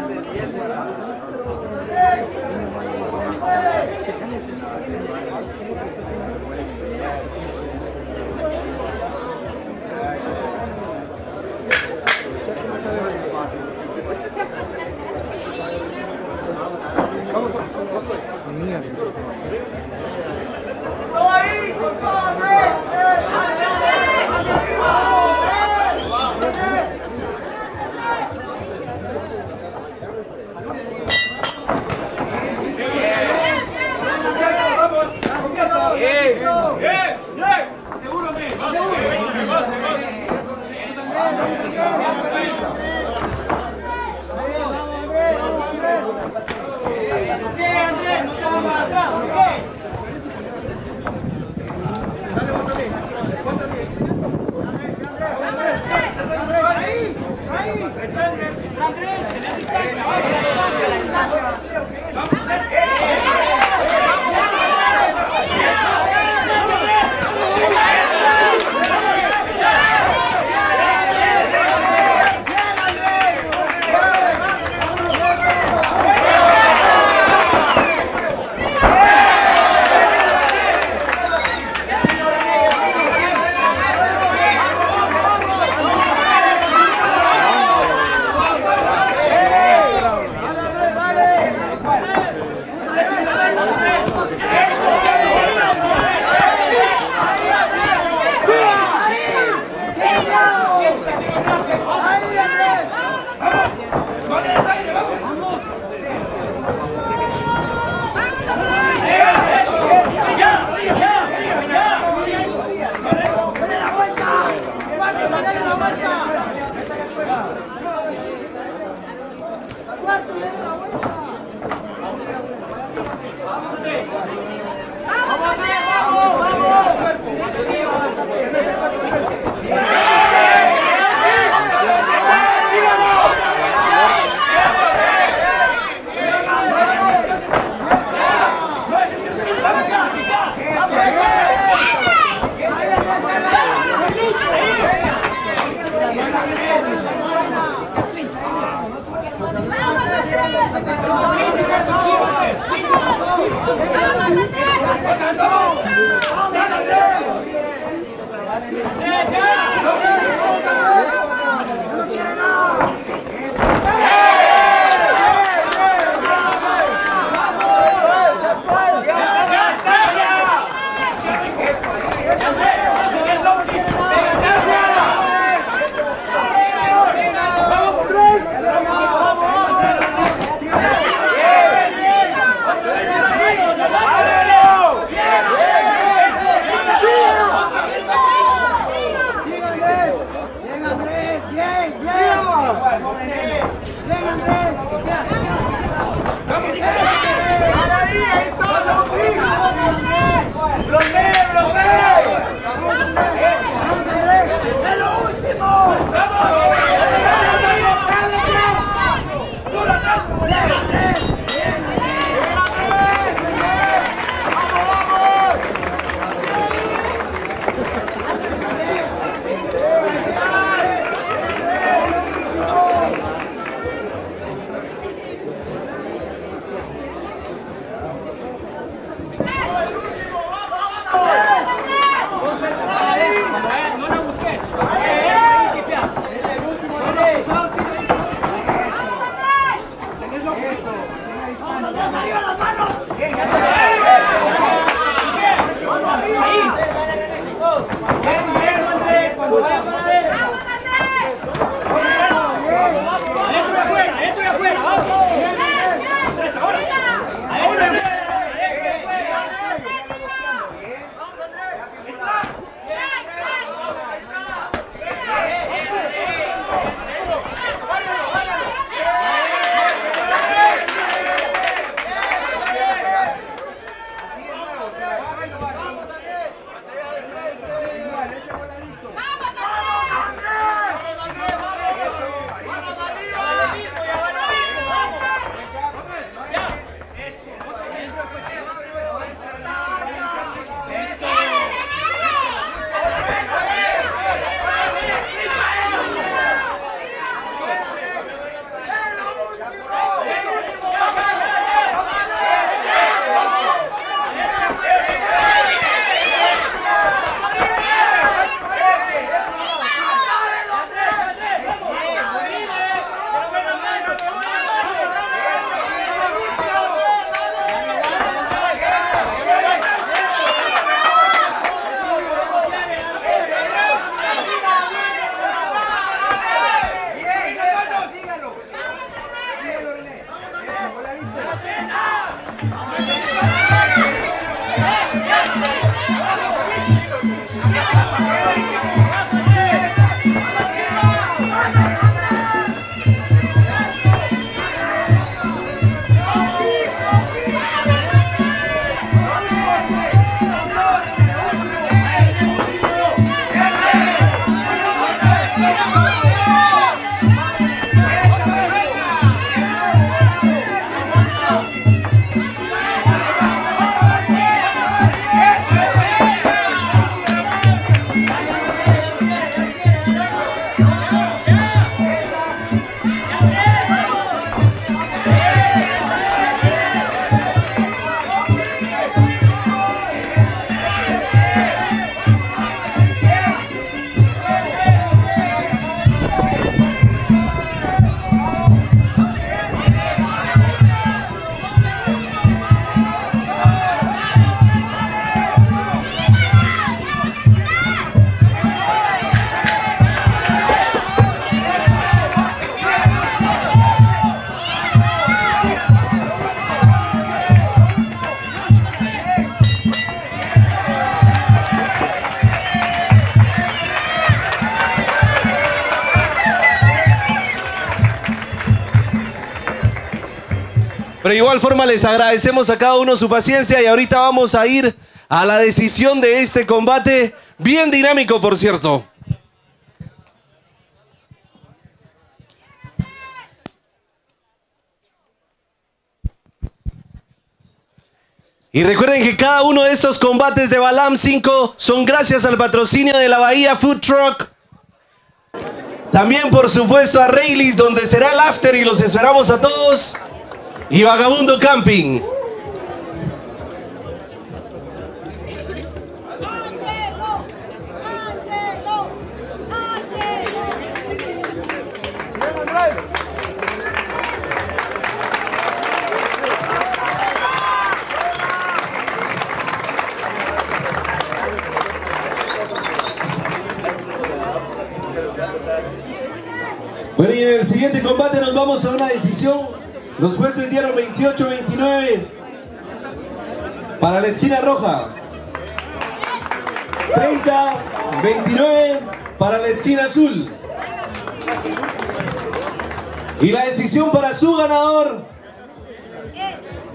¡Vamos! cuarto de hora, Pero de igual forma les agradecemos a cada uno su paciencia y ahorita vamos a ir a la decisión de este combate, bien dinámico por cierto. Y recuerden que cada uno de estos combates de Balam 5 son gracias al patrocinio de la Bahía Food Truck. También, por supuesto, a Raylis, donde será el after y los esperamos a todos. Y Vagabundo Camping. Bueno, y en el siguiente combate nos vamos a una decisión. Los jueces dieron 28-29 para la esquina roja. 30-29 para la esquina azul. Y la decisión para su ganador,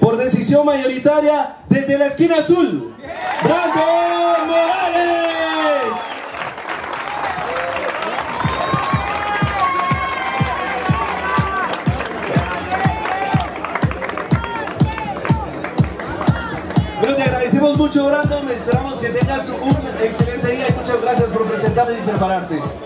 por decisión mayoritaria, desde la esquina azul, Morales. Mucho, Brandon. Esperamos que tengas un excelente día y muchas gracias por presentarte y prepararte.